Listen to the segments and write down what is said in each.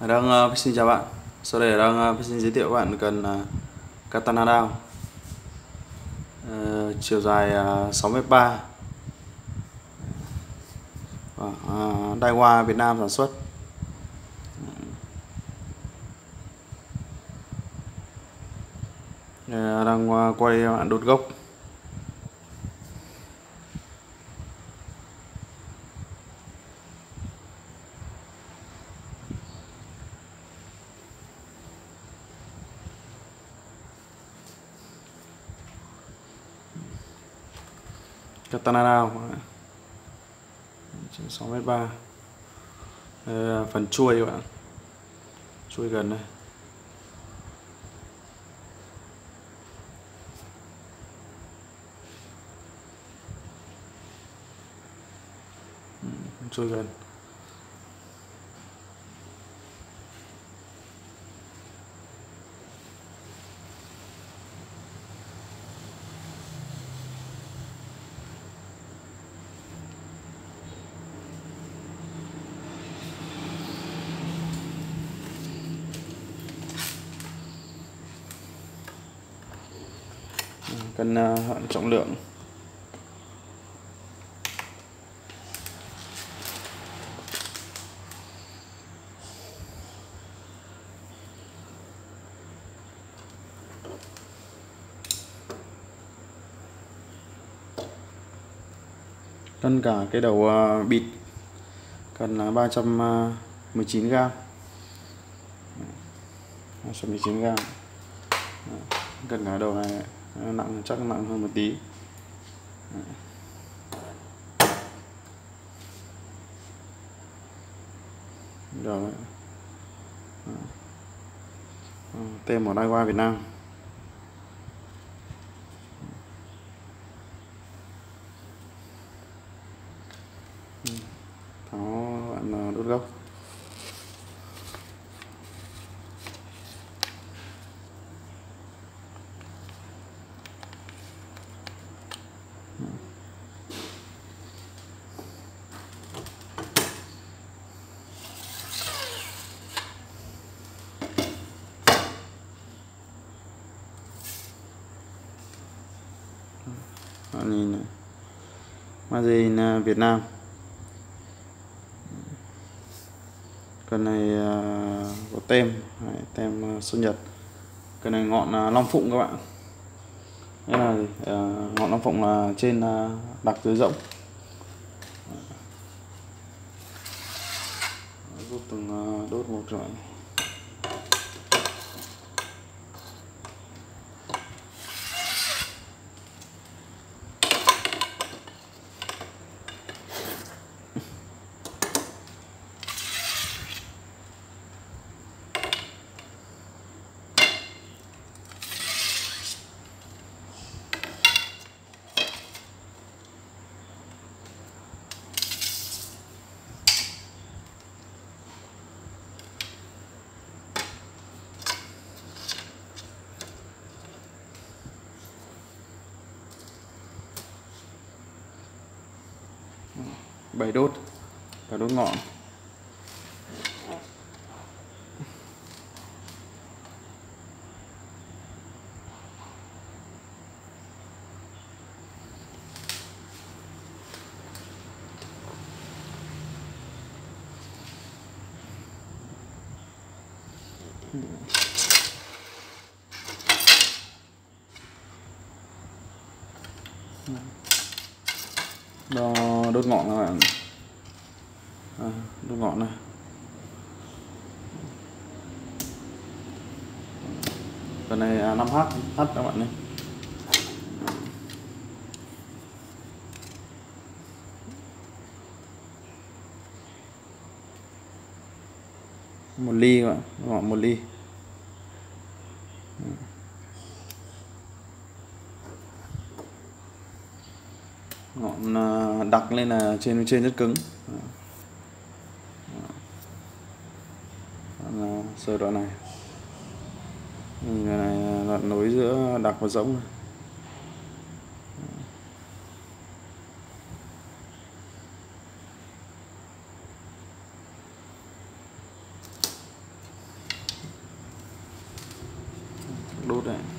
đang uh, xin chào bạn. Sau đây đang uh, xin giới thiệu bạn cần uh, ờ, katana dao uh, chiều dài uh, 6m3 uh, Daiwa Việt Nam sản xuất. Uh, đang uh, quay bạn đốt gốc. Katana nào 6 m 3 đây là phần chuôi các bạn. Chuôi gần đây. Ừ, chuôi gần. Cân uh, trọng lượng. Cân cả cái đầu ờ, bịt. Cần là 319 g 319 g cần cả đầu này nặng, chắc nặng hơn một tí. Rồi. Tem của Daiwa Việt Nam. Tháo bạn à, đốt gốc. Bạn nhìn này Việt Nam. Cần này à, có tem tem à, xuân nhật. Cần này ngọn à, long phụng các bạn. Đây là ngọn long phụng là trên đặc dưới rộng. Rút từng đốt một rồi. Bảy đốt. Và đốt ngọn đo đốt ngọn các bạn? À, đốt ngọn này. Cái này à, 5h h các bạn nhé một ly các bạn ngọn một ly. ngọn à, đặc lên là trên trên rất cứng. Là sơ đoạn này. Đoạn này đoạn nối giữa đặc và rỗng. Này đốt này.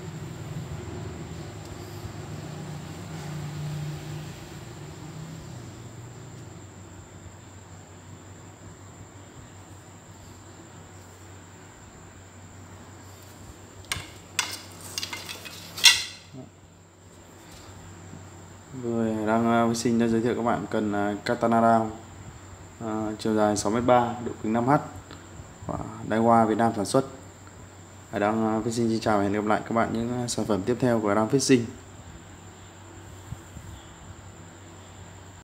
Rồi đang à, uh, sinh đã giới thiệu các bạn cần uh, katana round uh, chiều dài 6m3 độ cứng 5H và Daiwa Việt Nam sản xuất. Đang uh, Fishing xin chào và hẹn gặp lại các bạn những sản phẩm tiếp theo của Đang Fishing.